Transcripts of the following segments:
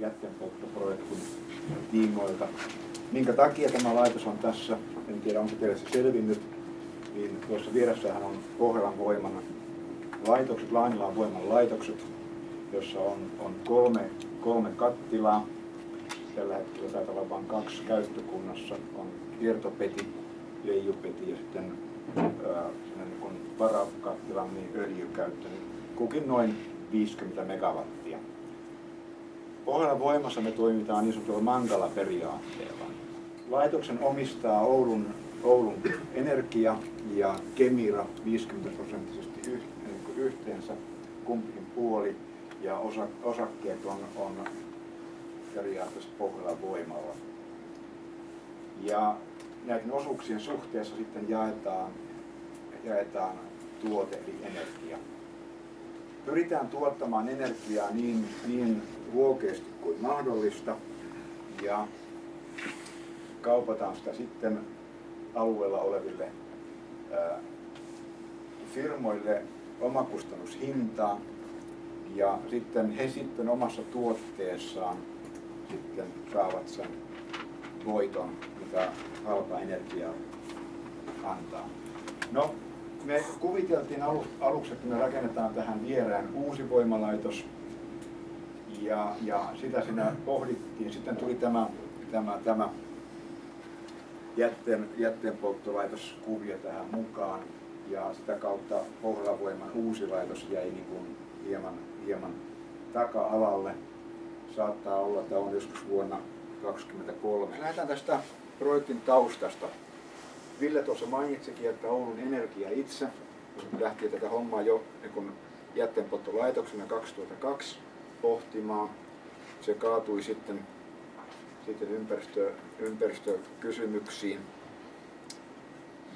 jätteenpolttoprojektin tiimoilta. Minkä takia tämä laitos on tässä, en tiedä onko teille se selvinnyt, niin tuossa vieressähän on Pohjolan voiman laitokset, Lainilan voiman laitokset, jossa on, on kolme, kolme kattilaa. Tällä hetkellä taitaa olla vain kaksi käyttökunnassa. On kiertopeti, leijupeti ja sitten niin varakattila, niin öljykäyttö. Kukin noin 50 megawattia. Pohjolan voimassa me toimitaan niin sanotulla Mangala-periaatteella. Laitoksen omistaa Oulun, Oulun Energia ja Kemira 50 prosenttisesti yhteensä kumpikin puoli ja osa, osakkeet on, on periaatteessa Pohjolan voimalla. Ja näiden osuuksien suhteessa sitten jaetaan, jaetaan tuote eli energia. Pyritään tuottamaan energiaa niin, niin huokeasti kuin mahdollista. Ja kaupataan sitä sitten alueella oleville firmoille omakustannushintaan ja sitten he sitten omassa tuotteessaan sitten saavat sen voiton, mitä halpa energia antaa. No, me kuviteltiin aluksi, että me rakennetaan tähän vierään uusi voimalaitos ja, ja sitä siinä pohdittiin. Sitten tuli tämä, tämä, tämä jätteen, jätteenpolttolaitoskuvio tähän mukaan ja sitä kautta Pohjavoiman uusi laitos jäi niin kuin hieman, hieman taka-alalle. Saattaa olla, että on joskus vuonna 2023. Lähdetään tästä projektin taustasta. Ville tuossa mainitsikin, että Oulun Energia itse lähti tätä hommaa jo niin jätteenpolttolaitoksena 2002 pohtimaan. Se kaatui sitten, sitten ympäristö, ympäristökysymyksiin.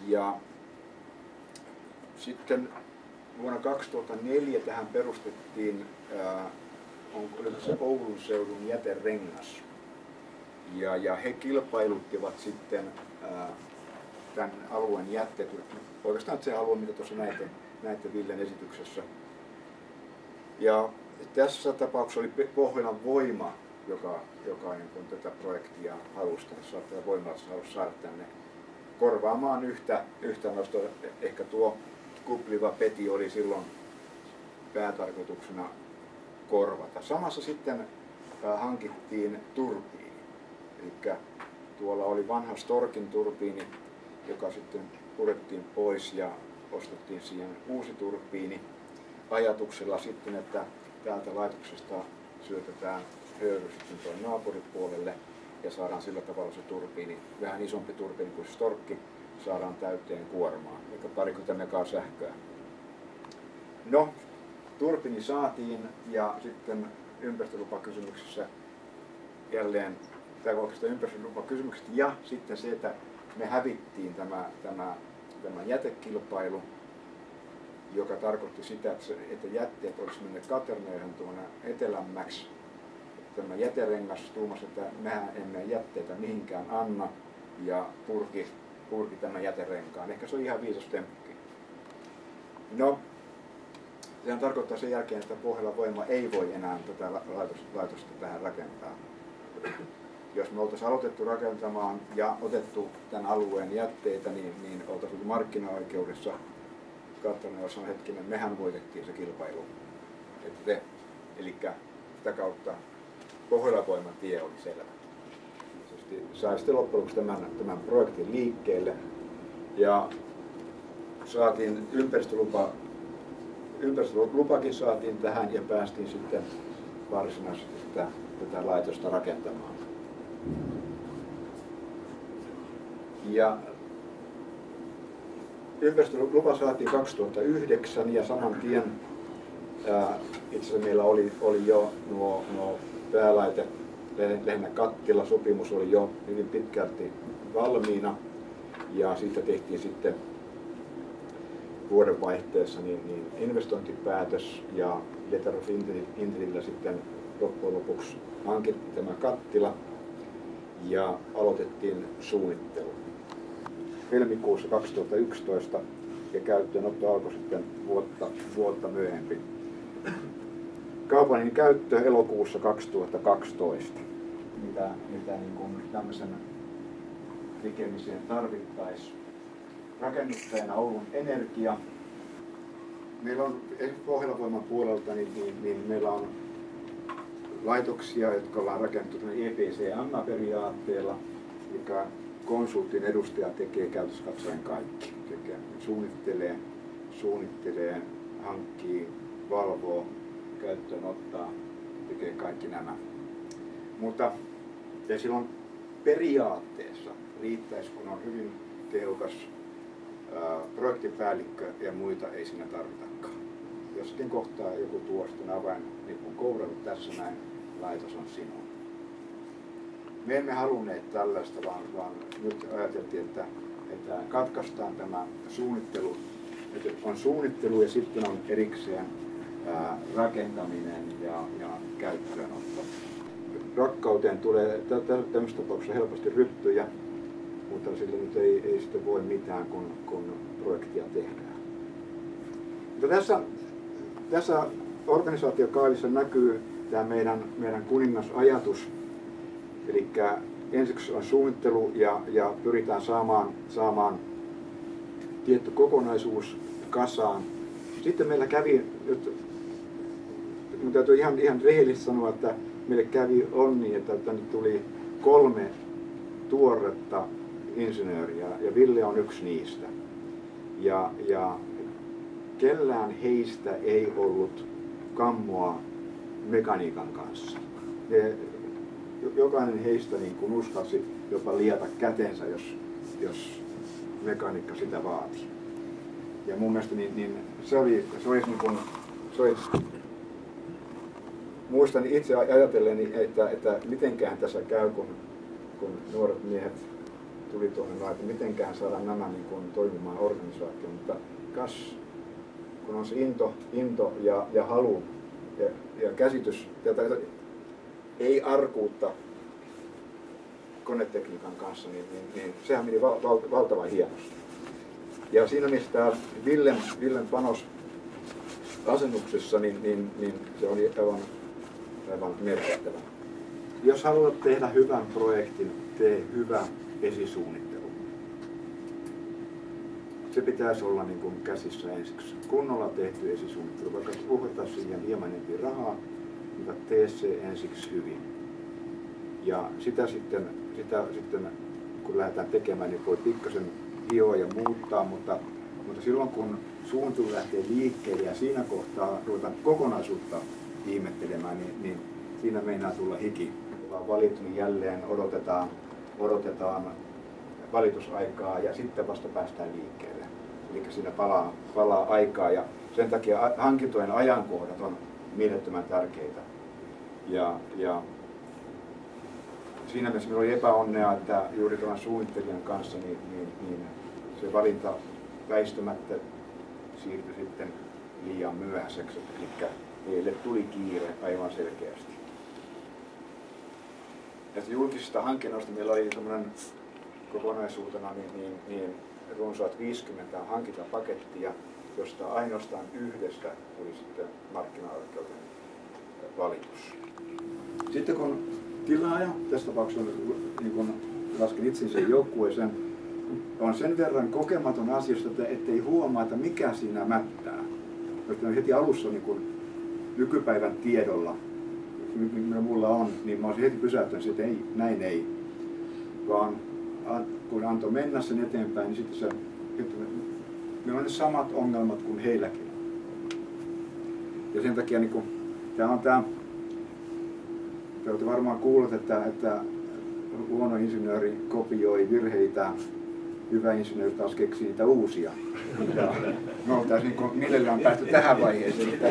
Ja sitten vuonna 2004 tähän perustettiin ää, on, se Oulun seudun jäterengas. Ja, ja he kilpailuttivat sitten ää, tämän alueen jätteet, oikeastaan se alue, mitä tuossa näitte, näitte Villen esityksessä. Ja tässä tapauksessa oli Pohjolan voima, joka, joka niin kuin tätä projektia halusi, tätä voimaa halusi saada tänne korvaamaan yhtä, yhtä noista, ehkä tuo kupliva peti oli silloin päätarkoituksena korvata. Samassa sitten hankittiin turbiini. Eli tuolla oli vanha Storkin turbiini, joka sitten purettiin pois ja ostettiin siihen uusi turbiini ajatuksella sitten, että täältä laitoksesta syötetään höyry sitten naapuripuolelle ja saadaan sillä tavalla se turbiini, vähän isompi turbiini kuin Storkki, saadaan täyteen kuormaan, eli parikymmentä megaa sähköä. No, turbiini saatiin ja sitten ympäristölupakysymyksessä jälleen, tai oikeastaan ympäristölupakysymykset ja sitten se, että me hävittiin tämä, tämä, tämä jätekilpailu, joka tarkoitti sitä, että, se, että jätteet olisi menneet Katernöihin tuonne etelämmäksi. Tämä jäterengas tuumasi, että mehän emme jätteitä mihinkään anna ja purki, purki tämän jäterenkaan. Ehkä se on ihan viisas temppukin. No, sehän tarkoittaa sen jälkeen, että pohjalla voima ei voi enää tätä laitosta, laitosta tähän rakentaa. Jos me oltaisiin aloitettu rakentamaan ja otettu tämän alueen jätteitä, niin, niin oltaisiin markkinaoikeudessa katsonut, jos on hetkinen, mehän voitettiin se kilpailu. Että te, eli sitä kautta Pohjola-voiman tie oli selvä. Sai sitten loppujen lopuksi tämän, tämän projektin liikkeelle ja saatiin ympäristölupa, ympäristölupakin saatiin tähän ja päästiin sitten varsinaisesti tätä, tätä laitosta rakentamaan. Ja ympäristölupa saatiin 2009 ja saman tien ää, itse asiassa meillä oli, oli jo nuo, nuo päälaite, lähinnä kattila, sopimus oli jo hyvin pitkälti valmiina. Ja siitä tehtiin sitten vuodenvaihteessa niin, niin investointipäätös ja Letter of Intrillä sitten loppujen lopuksi hankittiin tämä kattila ja aloitettiin suunnittelu helmikuussa 2011 ja käyttöönotto alkoi sitten vuotta, vuotta myöhemmin. kaupallinen käyttö elokuussa 2012, mitä, mitä niin kuin tämmöisen tekemiseen tarvittaisiin. Rakennuttajana Oulun Energia. Meillä on Pohjelavoiman puolelta, niin, niin, niin meillä on laitoksia, jotka ollaan rakennettu EPC-periaatteella, joka konsultin edustaja tekee käytössä katsoen kaikki. Tekee, suunnittelee, suunnittelee, hankkii, valvoo, käyttöön ottaa, tekee kaikki nämä. Mutta ja silloin periaatteessa riittäisi, kun on hyvin tehokas ää, projektipäällikkö ja muita ei siinä tarvitakaan. Joskin kohtaa joku tuo sitten avain nipun kouralla, tässä näin, laitos on sinun. Me emme halunneet tällaista, vaan, vaan nyt ajateltiin, että, että katkaistaan tämä suunnittelu. Että on suunnittelu ja sitten on erikseen ää, rakentaminen ja, ja käyttöönotto. Rakkauteen tulee tämmöisessä tapauksessa helposti ryppyjä, mutta sillä nyt ei, ei sitten voi mitään, kun, kun projektia tehdään. Mutta tässä, tässä organisaatiokaavissa näkyy tämä meidän, meidän kuningasajatus, Eli ensiksi on suunnittelu ja, ja pyritään saamaan, saamaan tietty kokonaisuus kasaan. Sitten meillä kävi, nyt, minun täytyy ihan, ihan rehellisesti sanoa, että meille kävi onni, että tänne tuli kolme tuoretta insinööriä ja Ville on yksi niistä. Ja, ja kellään heistä ei ollut kammoa mekaniikan kanssa. Ne jokainen heistä niin kuin uskalsi jopa liata kätensä, jos, jos mekaniikka sitä vaati. Ja mun mielestä niin, niin se, oli, se olisi niin kuin, se olisi, muistan itse ajatelleni, että, että mitenkään tässä käy, kun, kun nuoret miehet tuli tuonne noin, että mitenkään saadaan nämä niin kuin, toimimaan organisaatioon, mutta kas, kun on se into, into ja, ja halu ja, ja käsitys, tätä, ei arkuutta konetekniikan kanssa, niin, niin, niin sehän meni val, val, valtavan hienosti. Ja siinä missä tämä Villen, Villen panos asennuksessa, niin, niin, niin se oli aivan, aivan merkittävä. Jos haluat tehdä hyvän projektin, tee hyvä esisuunnittelu. Se pitäisi olla niin kuin käsissä ensiksi. Kunnolla tehty esisuunnittelu, vaikka puhutaan siihen hieman rahaa, mutta tee se ensiksi hyvin. Ja sitä sitten, sitä sitten kun lähdetään tekemään, niin voi pikkasen hioa ja muuttaa, mutta, mutta silloin kun suunnittelu lähtee liikkeelle ja siinä kohtaa ruvetaan kokonaisuutta ihmettelemään, niin, niin siinä meinaa tulla hiki. Vaan valittu, niin jälleen odotetaan, odotetaan valitusaikaa ja sitten vasta päästään liikkeelle. Eli siinä palaa, palaa aikaa ja sen takia hankintojen ajankohdat on mielettömän tärkeitä. Ja, ja siinä mielessä meillä oli epäonnea, että juuri tuon suunnittelijan kanssa niin, niin, niin se valinta väistämättä siirtyi sitten liian myöhäiseksi. Eli meille tuli kiire aivan selkeästi. Näistä julkisista hankinnoista meillä oli semmoinen kokonaisuutena niin, niin, niin runsaat 50 hankintapakettia, josta ainoastaan yhdestä tuli sitten markkinaoikeuden valitus. Sitten kun tilaaja, tässä tapauksessa niin kun lasken itsensä joukkueeseen, on sen verran kokematon asiasta, että ettei huomaa, että mikä siinä mättää. Että heti alussa niin kun nykypäivän tiedolla, mitä mulla on, niin mä olisin heti pysäyttänyt, että ei, näin ei. Vaan kun antoi mennä sen eteenpäin, niin sitten se, että meillä on ne samat ongelmat kuin heilläkin. Ja sen takia niin kun, tämä on tämä te olette varmaan kuulleet, että, että huono insinööri kopioi virheitä, hyvä insinööri taas keksii niitä uusia. Ja me oltaisiin niin millään päästy tähän vaiheeseen, että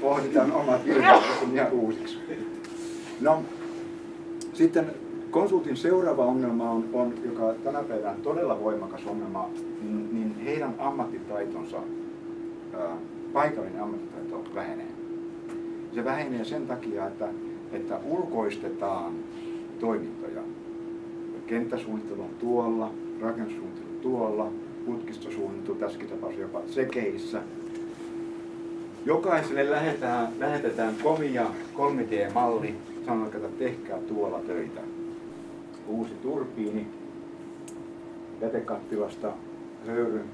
pohditaan omat virheet ihan uusiksi. No, sitten konsultin seuraava ongelma on, on joka tänä päivänä todella voimakas ongelma, niin, niin heidän ammattitaitonsa, ää, paikallinen ammattitaito vähenee. Se vähenee sen takia, että että ulkoistetaan toimintoja. Kenttäsuunnittelu on tuolla, rakennussuunnittelu tuolla, putkistosuunnittelu tässäkin tapauksessa jopa sekeissä. Jokaiselle lähetetään, lähetetään komia kolmitiemalli, sanotaan, että tehkää tuolla töitä. Uusi turbiini, jätekattilasta höyryn.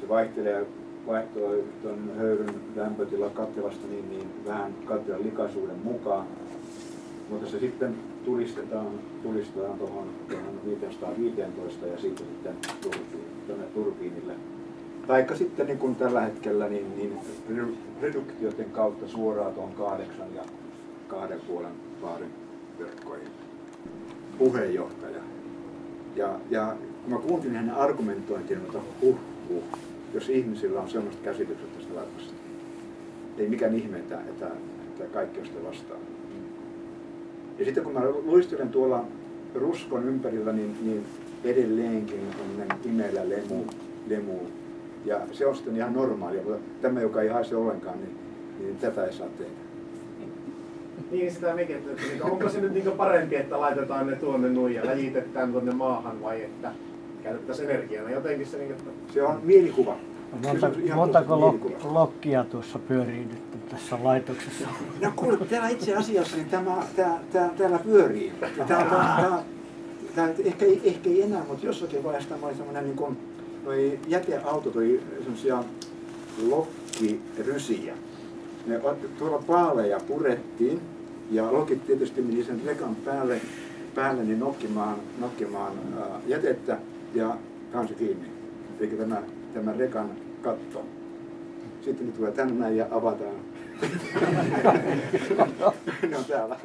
Se vaihtelee vaihtoa tuon höyryn lämpötila kattilasta niin, niin vähän kattilan likaisuuden mukaan. Mutta se sitten tulistetaan, tulistetaan tuohon 515 ja siitä sitten tuonne turbiinille. Taikka sitten niin kuin tällä hetkellä niin, niin reduktioiden kautta suoraan tuon kahdeksan ja kahden puolen baarin verkkoihin. Puheenjohtaja. Ja, ja kun mä kuuntelin hänen argumentointiin, että huh, huh, jos ihmisillä on sellaiset käsitykset tästä laivasta. Ei mikään ihme, että, että, että kaikki on sitä vastaan. Ja sitten kun mä luistelen tuolla ruskon ympärillä, niin, niin edelleenkin on imeillä lemu, lemu. Ja se on sitten ihan normaalia, mutta tämä, joka ei haise ollenkaan, niin, niin tätä ei saa tehdä. Niin sitä mekin, että onko se nyt niin parempi, että laitetaan ne tuonne nuin ja läjitetään tuonne maahan vai että käytettäisiin energiana jotenkin se, niin, että... Se on mielikuva. Monta, montako lok, lokkia tuossa pyörii nyt tässä laitoksessa? No kuule, täällä itse asiassa niin tämä, tämä, tämä, täällä pyörii. Ja tämä, tämä, tämä, tämä, ehkä, ei, ehkä ei enää, mutta jossakin vaiheessa tämä oli semmoinen niin kuin, noi jäteautot oli semmoisia lokkirysiä. Ne tuolla paaleja purettiin ja lokit tietysti meni sen rekan päälle, päälle niin nokkimaan, nokkimaan ää, jätettä ja kansi kiinni. Eli tämä, tämä rekan katto. Sitten ne tulee tänne ja avataan. ne on täällä.